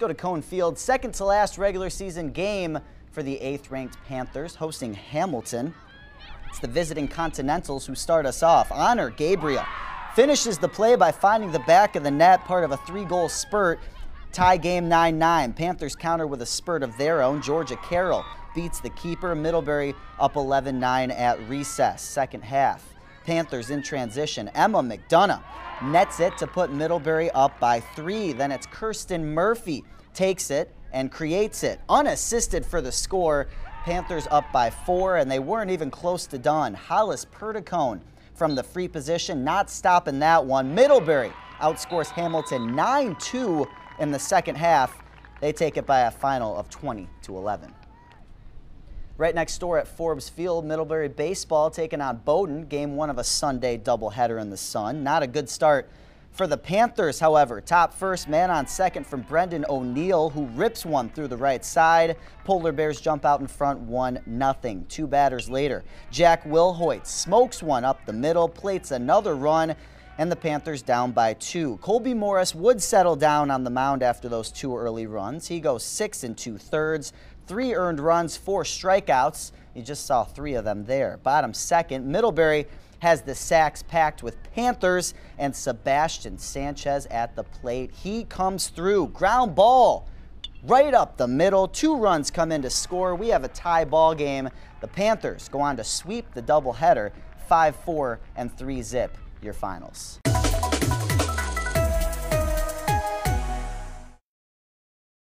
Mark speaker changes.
Speaker 1: go to Kohn Field. Second to last regular season game for the eighth ranked Panthers hosting Hamilton. It's the visiting Continentals who start us off. Honor Gabriel finishes the play by finding the back of the net, part of a three goal spurt. Tie game 9 9. Panthers counter with a spurt of their own. Georgia Carroll beats the keeper. Middlebury up 11 9 at recess. Second half. Panthers in transition. Emma McDonough nets it to put Middlebury up by three. Then it's Kirsten Murphy takes it and creates it. Unassisted for the score. Panthers up by four, and they weren't even close to done. Hollis Perticone from the free position, not stopping that one. Middlebury outscores Hamilton 9 2 in the second half. They take it by a final of 20 to 11. Right next door at Forbes Field, Middlebury baseball taking on Bowdoin. Game one of a Sunday doubleheader in the sun. Not a good start for the Panthers, however. Top first, man on second from Brendan O'Neill, who rips one through the right side. Polar Bears jump out in front, 1 nothing. Two batters later, Jack Wilhoit smokes one up the middle, plates another run, and the Panthers down by two. Colby Morris would settle down on the mound after those two early runs. He goes six and two thirds, three earned runs, four strikeouts. You just saw three of them there. Bottom second, Middlebury has the sacks packed with Panthers and Sebastian Sanchez at the plate. He comes through. Ground ball right up the middle. Two runs come in to score. We have a tie ball game. The Panthers go on to sweep the doubleheader 5 4 and 3 zip your finals.